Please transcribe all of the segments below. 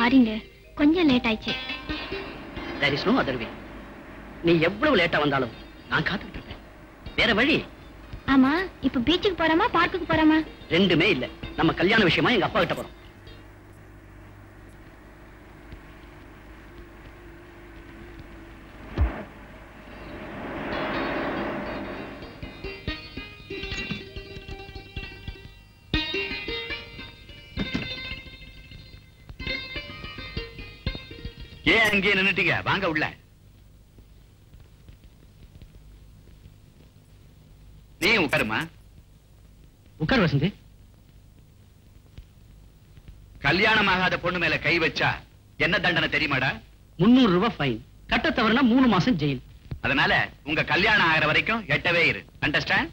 சாரிங்க கொஞ்சம் லேட் ஆயிடுச்சு. There is no other way. நீ எவ்வளவு லேட்டா வந்தாலும் நான் காத்துக்கிட்டு இருப்பேன். வேற வழி? ஆமா இப்ப பீச்சுக்கு போறாமா பார்க்குக்கு போறாமா? ரெண்டுமே இல்ல. நம்ம கல்யாண விஷயமா எங்க அப்பா கிட்ட போறோம். ஏன் அங்கேயே நின்னுட்டீங்க? வாங்க உள்ள. நீ உட்காருமா? உட்கார் வசந்தி. கல்யாணம் ஆகாத பொண்ணு மேல கை வச்சா என்ன தண்டனை தெரியுமாடா? முன்னூறு ரூபாய் ஃபைன் கட்ட தவறுனா மூணு மாசம் ஜெயில். அதனால உங்க கல்யாணம் ஆகிற வரைக்கும் எட்டவே இரு. அண்டர்ஸ்டாண்ட்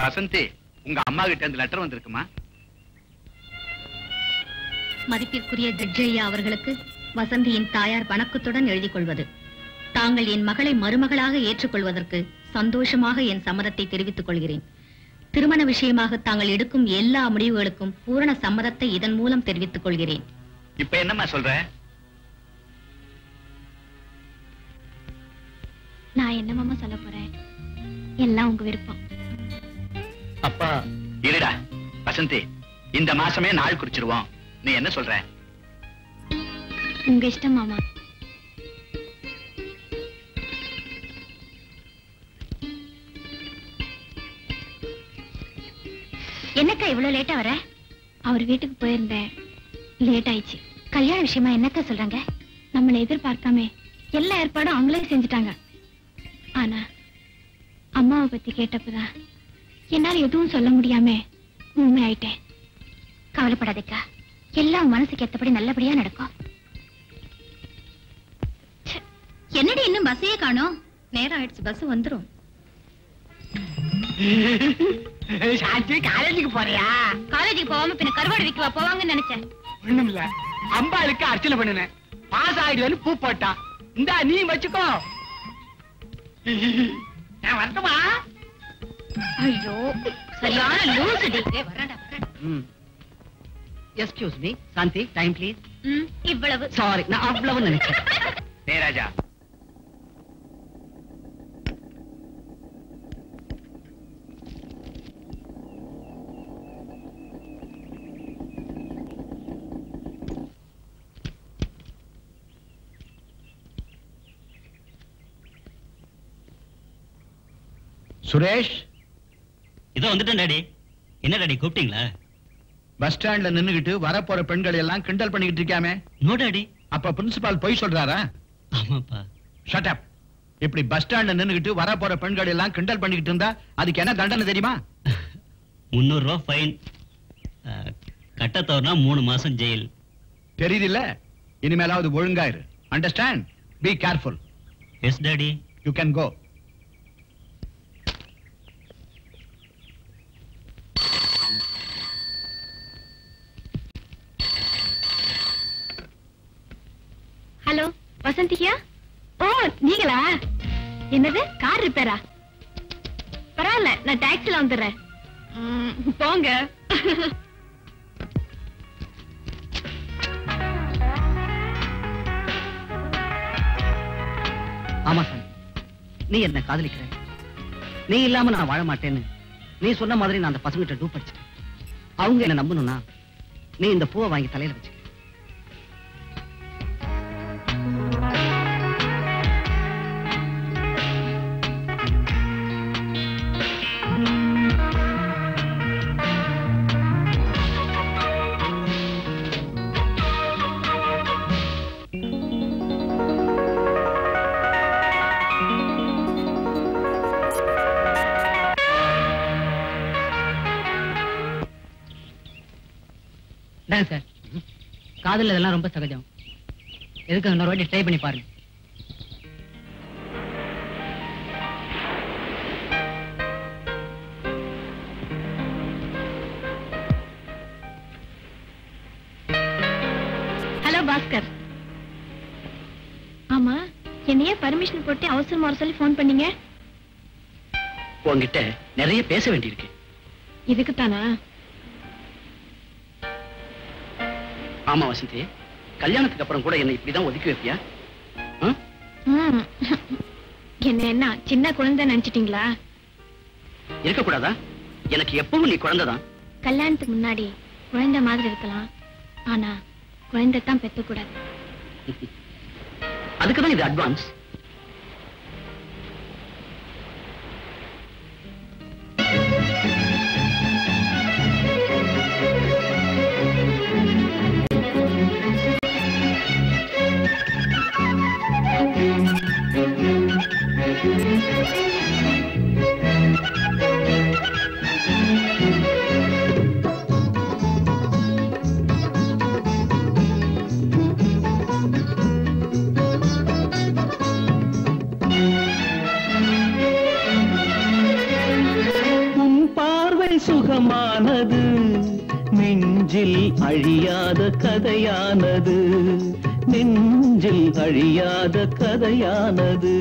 வசந்தி உங்க அம்மா கிட்ட இருந்து லெட்டர் வந்திருக்குமா? மதிப்பிற்குரிய ஜட்ஜையா அவர்களுக்கு வசந்தியின் தாயார் வணக்கத்துடன் எழுதிக் கொள்வது. தாங்கள் என் மகளை மருமகளாக ஏற்றுக்கொள்வதற்கு சந்தோஷமாக என் சம்மதத்தை தெரிவித்துக் கொள்கிறேன். திருமண விஷயமாக தாங்கள் எடுக்கும் எல்லா முடிவுகளுக்கும் பூரண சம்மதத்தை இதன் மூலம் தெரிவித்துக் கொள்கிறேன். இப்ப என்னம்மா சொல்ற? நான் என்னமாமா சொல்ல போறேன்? எல்லாம் உங்க விருப்பம். அப்பா இருடா. வசந்தி இந்த மாசமே நாள் குறிச்சிருவோம். நீ என்ன சொல்ற? உங்க இஷ்டம் மாமா. என்னக்கா இவ்வளவு லேட்டா வர? அவர் வீட்டுக்கு போயிருந்தேன். லேட் ஆயிடுச்சு கல்யாண விஷயமா என்னக்கா சொல்றாங்க? நம்மளை எதிர்பார்க்காமே எல்லா ஏற்பாடும் அவங்களே செஞ்சுட்டாங்க. ஆனா அம்மாவை பத்தி கேட்டப்பதான் என்னால எதுவும் சொல்ல முடியாம உண்மை ஆயிட்டேன் கவலைப்படாதேக்கா. எல்லாம் மனசுக்கு ஏத்தபடி நல்லபடியா நடக்கும். என்னடி இன்னும் பஸ்ஸையே காணோம்? நேரம் ஆயிடுச்சு பஸ் வந்துரும். சாந்தி காலேஜுக்கு போறியா? காலேஜுக்கு போகாம பின்ன கருவாடு விற்கவா போவாங்கன்னு நினைச்சேன். ஒண்ணும் இல்ல அம்பாளுக்கு அர்ச்சனை பண்ணினேன். பாஸ் ஆயிடுவேன்னு பூ போட்டான் இந்தா நீ வச்சுக்கோ. நான் வரட்டுமா? ஐயோ சரியான லூசுடி வரடா excuse me Shanti time please இவ்வளவு. சாரி நான் அவ்வளவு நினைச்சேன். டே ராஜா. சுரேஷ்? இதோ வந்துட்டேன் டாடி. என்ன டாடி கூப்பிட்டீங்களா? பஸ் ஸ்டாண்ட்ல நின்னுகிட்டு வரப்போற பெண்கள் எல்லாம் கிண்டல் பண்ணிக்கிட்டு இருக்காமே நோ டாடி. அப்ப பிரின்சிபால் பொய் சொல்றாரா? ஆமாப்பா. ஷட் அப் இப்படி பஸ் ஸ்டாண்ட்ல நின்னுகிட்டு வரப்போற பெண்கள் எல்லாம் கிண்டல் பண்ணிக்கிட்டு இருந்தா அதுக்கு என்ன தண்டனை தெரியுமா? முந்நூறு ரூபா ஃபைன். கட்ட தவறுனா மூணு மாசம் ஜெயில். தெரியுது இல்ல இனிமேலாவது ஒழுங்காயிரு understand be careful yes daddy. You can go hello வசந்தியா? ஓ நீங்களா? என்னது கார் ரிப்பேரா பரவாயில்ல நான் டாக்ஸில வந்துடுறேன். போங்க. ஆமா சாமி. நீ என்ன காதலிக்கிற? நீ இல்லாம நான் வாழ மாட்டேன்னு நீ சொன்ன மாதிரி நான் அந்த பசங்கிட்ட டூப் அடிச்சிட்டேன் அவங்க என்ன நம்பணும்னா நீ இந்த பூவை வாங்கி தலையில வச்சு இந்தாங்க சார்? காதல் இதெல்லாம் ரொம்ப சகஜம். எதுக்கு இன்னொரு வாட்டி ட்ரை பண்ணி பாருங்க. ஹலோ பாஸ்கர் ஆமா என்னையே பர்மிஷன் போட்டு அவசரமா வர சொல்லி ஃபோன் பண்ணீங்க? உன்கிட்ட நிறைய பேச வேண்டியிருக்கு. இதுக்கு ஆமா வசந்தி. கல்யாணத்துக்கு அப்புறம் கூட என்ன இப்படிதான் ஒதுக்கி வைப்பியா. என்ன என்ன சின்ன குழந்தை நினைச்சிட்டீங்களா? இருக்கக்கூடாதா? எனக்கு எப்பவும் நீ குழந்தைதான். கல்யாணத்துக்கு முன்னாடி குழந்தை மாதிரி இருக்கலாம். ஆனா குழந்தை தான் பெத்தக்கூடாது. அதுக்குதான் இது அட்வான்ஸ் சுகமானது நெஞ்சில் அழியாத கதையானது. நெஞ்சில் அழியாத கதையானது.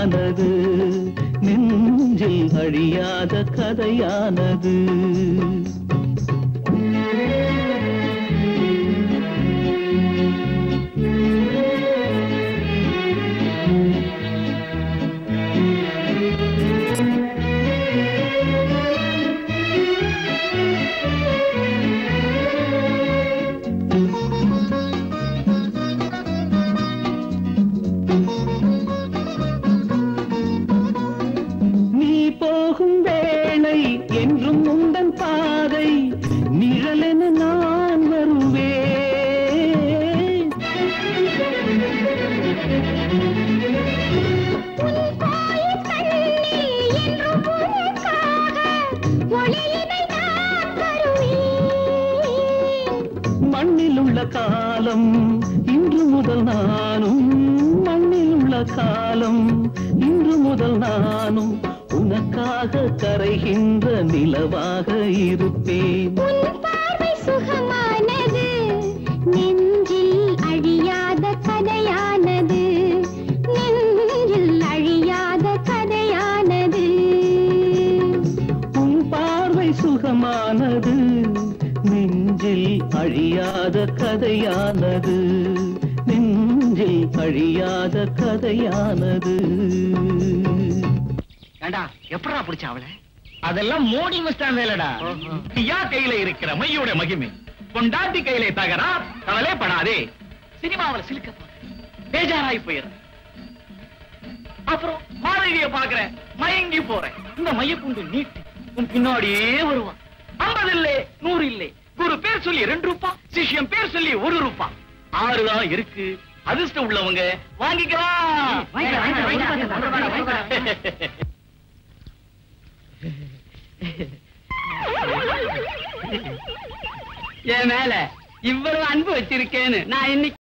கதையானது. நெஞ்சில் அழியாத கதையானது. காலம். இன்று முதல் நானும் மண்ணில் உள்ள காலம். இன்று முதல் நானும் உனக்காக கரைகின்ற நிலவாக இருப்பேன். சுகமானது நெஞ்சில் அழியாத கதையானது நெஞ்சில் அழியாத கதையானது. உன் பார்வை சுகமானது அழியாத கதையானது. நெஞ்சில் அழியாத கதையானது. ஏண்டா எப்படா பிடிச்ச அவளை? அதெல்லாம் மோடி மஸ்தான் வேலைடா. ஐயா கையில இருக்கிற மையோட மகிமை. பொண்டாட்டி கையில தகரா கவலை படாதே. சினிமாவுல சிலுக்க பேஜாராய் போயிடுற அப்புறம் மாதவிய பாக்குற மயங்கி போறேன். இந்த மையக்குண்டு நீட்டு உன் பின்னாடியே வருவான். ஐம்பது இல்லை நூறு இல்லை. குரு பேர் சொல்லி ரெண்டு ரூபா சிஷ்யம் பேர் சொல்லி ஒரு ரூபா. ஆறுதான் இருக்கு. அதிர்ஷ்டம் உள்ளவங்க வாங்கிக்கலாம். என் மேல இவ்வளவு அன்பு வச்சிருக்கேன்னு நான் இன்னைக்கு